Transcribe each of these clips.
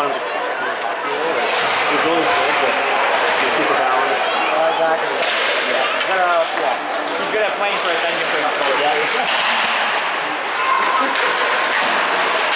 Yeah, I kind of wanted to be happier. Like, he was always good, but you keep the balance. Oh, exactly. Yeah. Gotta, yeah. He's good at playing for his engine for Yeah.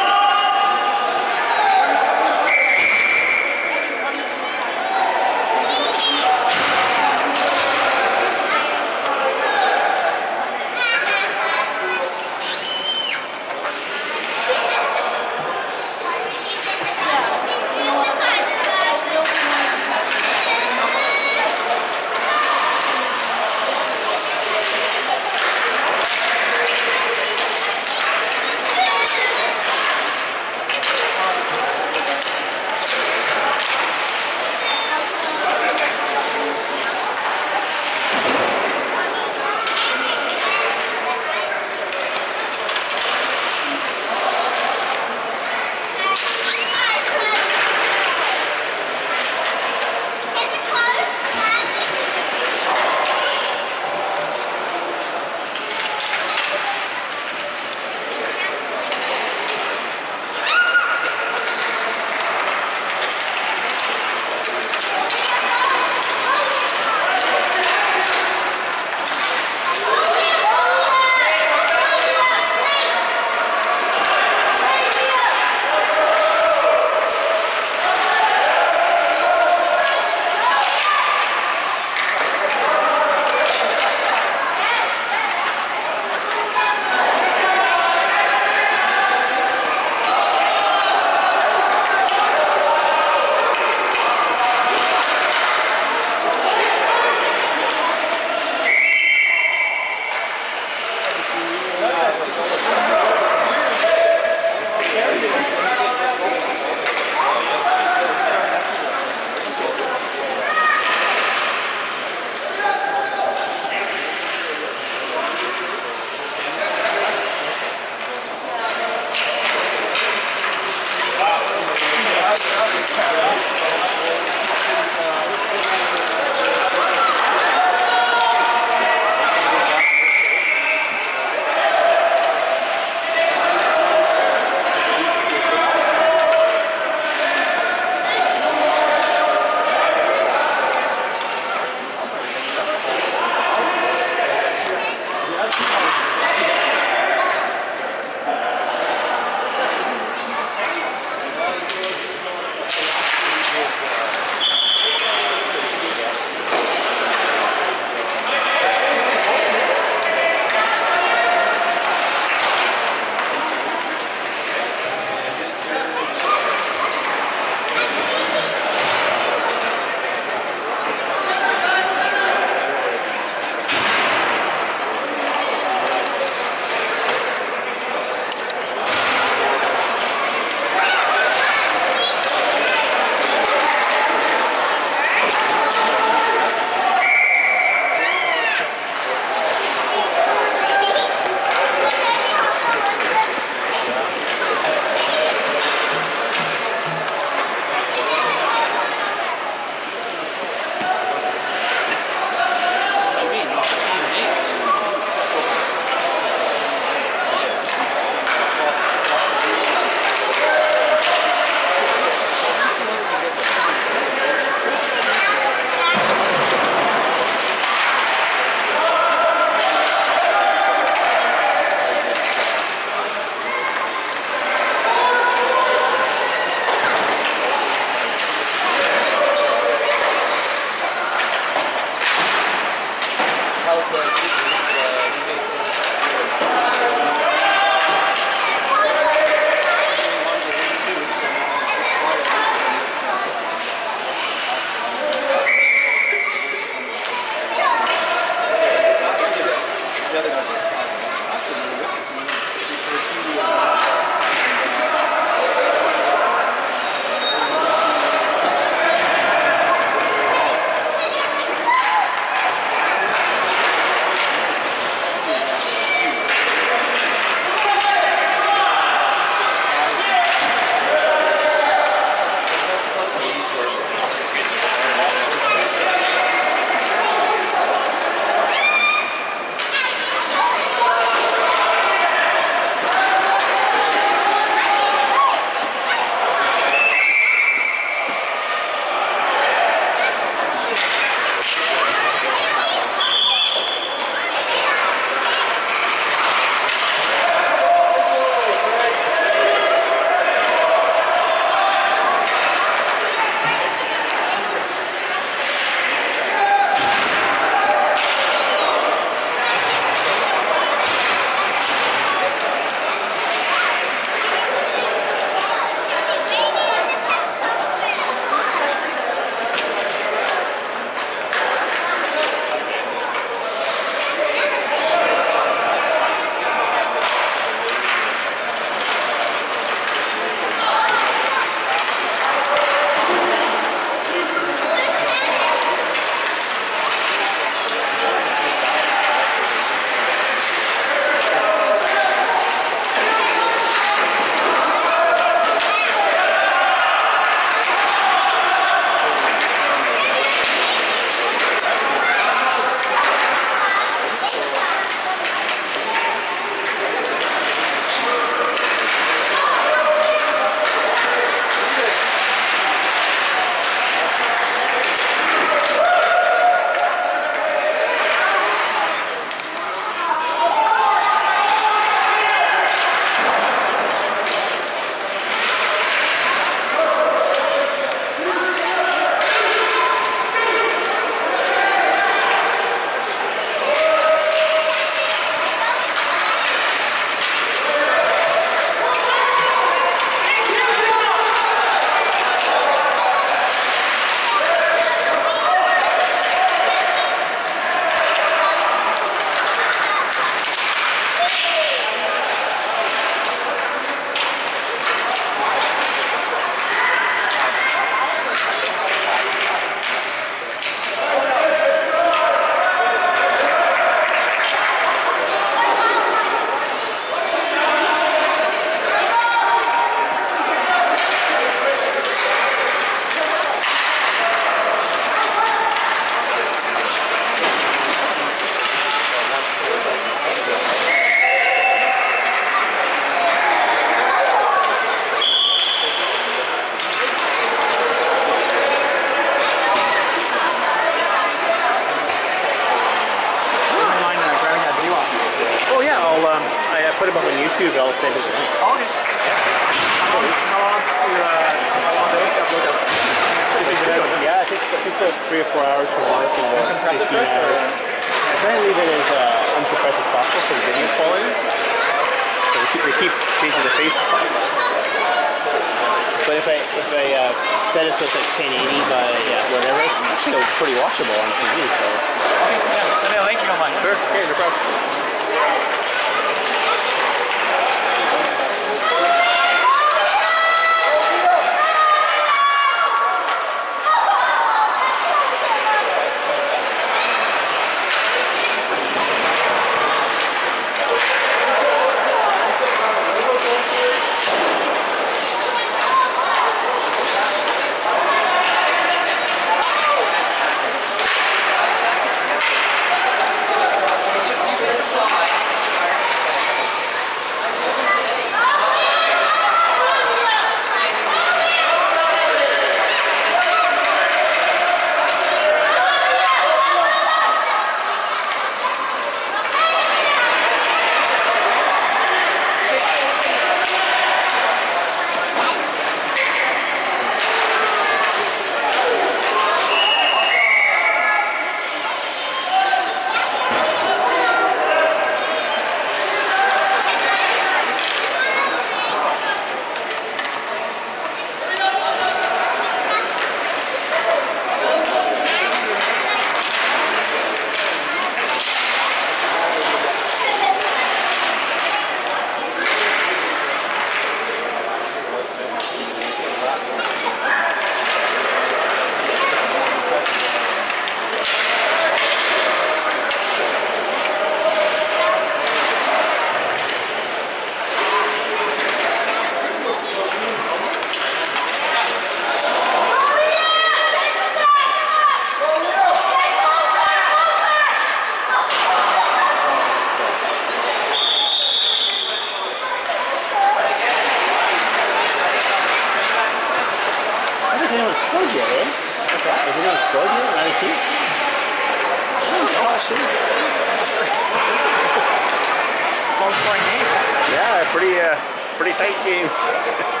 pretty tight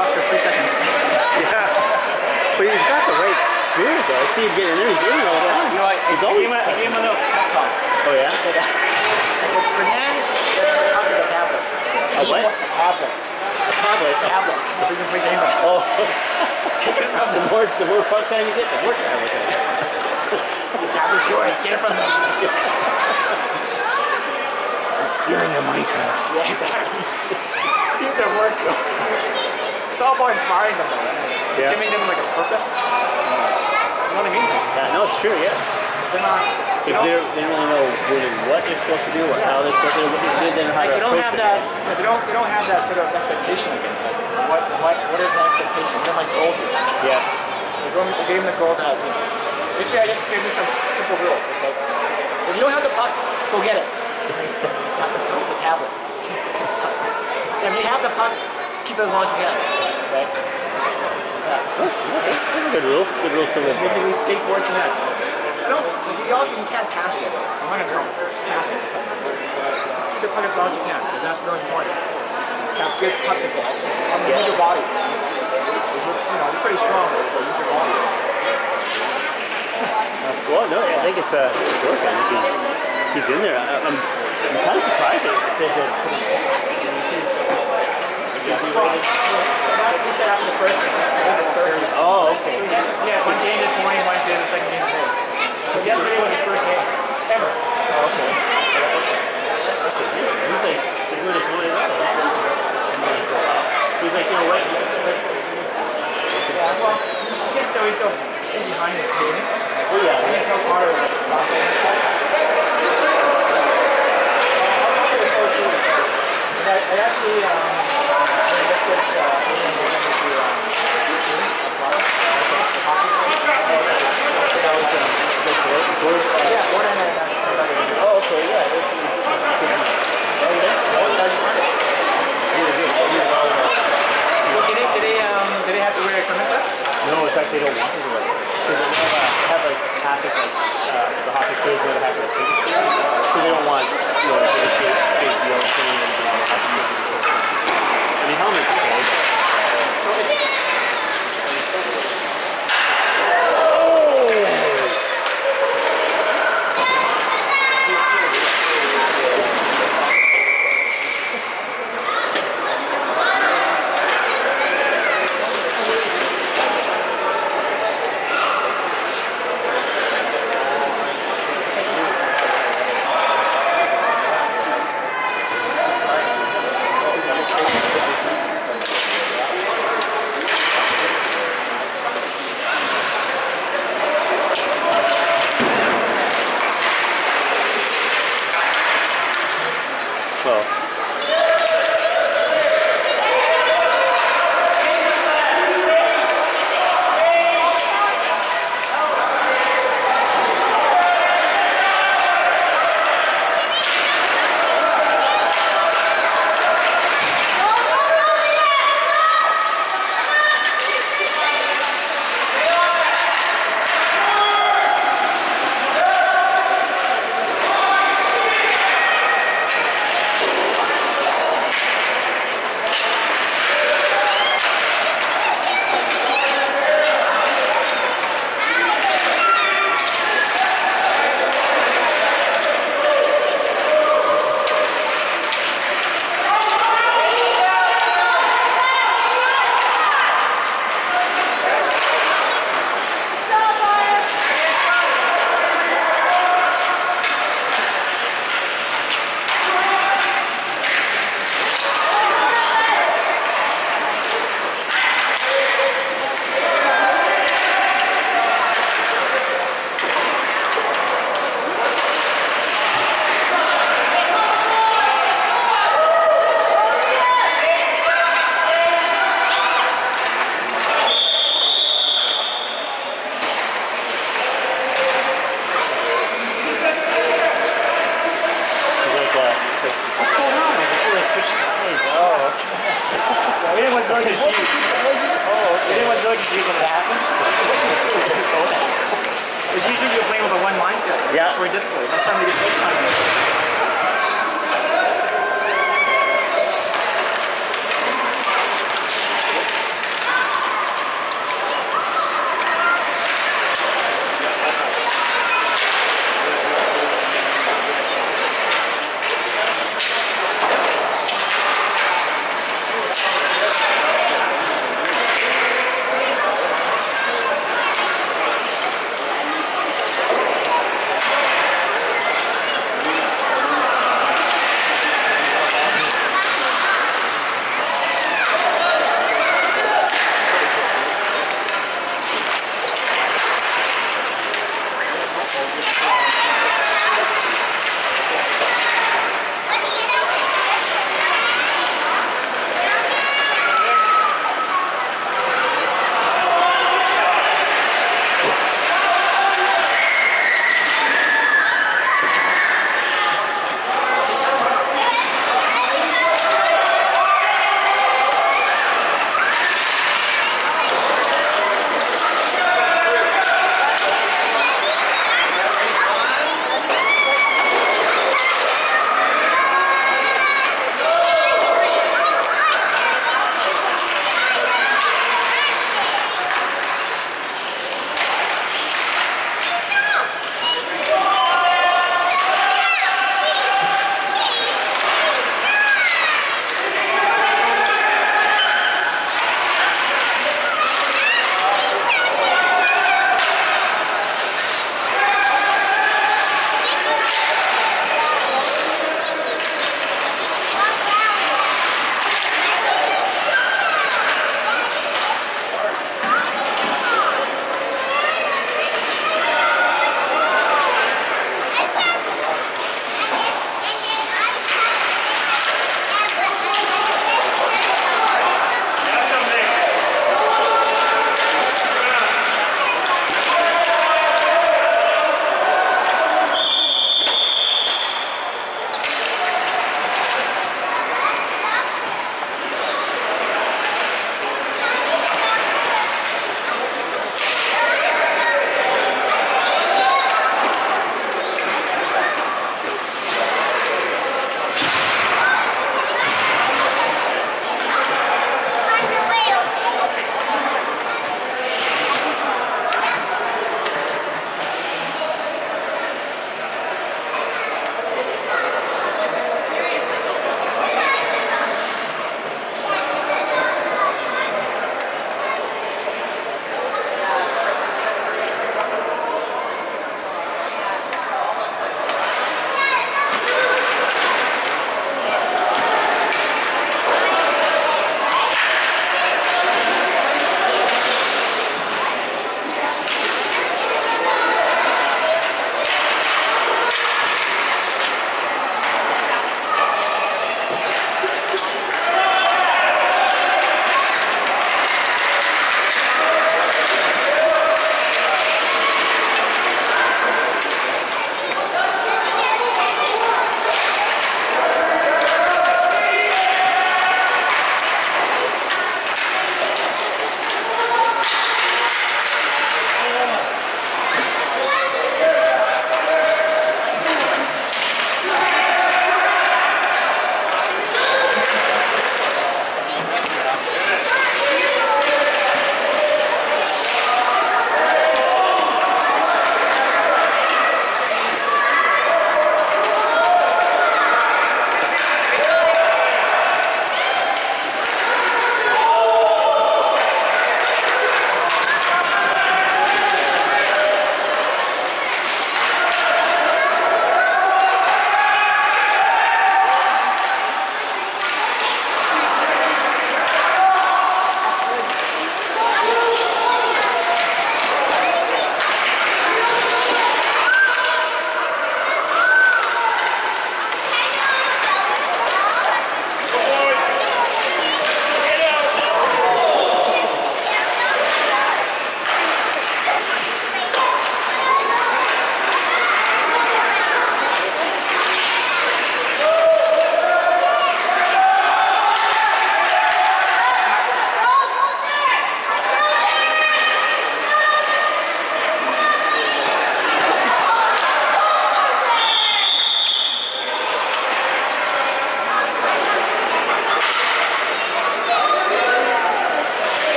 game. carry the puck for three seconds. Yeah. But he's got the right spirit though. I see him getting in there. He's in there all the time. You know, I, he's always a, I gave him a little pep talk. Oh yeah? I said, I said, pretend that the puck is a tablet. tablet. A tablet. Tablet. So you can play games on. Oh, Take it from the more the more part time you get, the more time you get. The tablet's yours. Get it from them. You're stealing your Minecraft. Yeah, exactly. Seems to work though. It's all about inspiring them though. Yeah. Giving them like a purpose. You know what I mean? Yeah, no, it's true. Yeah. They're not. If they're, they don't really know really what they're supposed to do or how they're supposed to do it, they how like to they don't have it. that. They don't. They don't have that sort of expectation again. Like what? What? What is the expectation? They're like gold here. Yes. They gave me, they gave me the goal that basically I just gave me some simple rules. It's like if you don't have the puck, go get it. Not the puck, a tablet. if you have the puck, keep it as long as you can. Right? Okay. Those are good rules. Good rules to live by. Basically, stay towards the net. Don't. You also you can't pass it. I'm not gonna tell them pass it or something. Just keep the puck as long as you can because that's really important. Have good puck control. I mean, use your body. You're, you know, you're pretty strong, so use your body. Well, no, I think it's uh, it's working. I think he's, he's in there. I, I'm, I'm kind of surprised that they said that. That's we said after the first game. This is the third game. Oh, okay. Yeah, one game this morning, one day the second game today. But yesterday was the first game ever. Oh, okay. He's like, he's doing it for He's like, you know what? Yeah, well, you can still, he's still in behind the skating. Oh, yeah. You can tell part I, I actually, um, They, a don't want to do it. Because they have, like half of like, uh, the hockey kids that have like tickets. So they don't want, you know, a big, deal use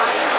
Bye.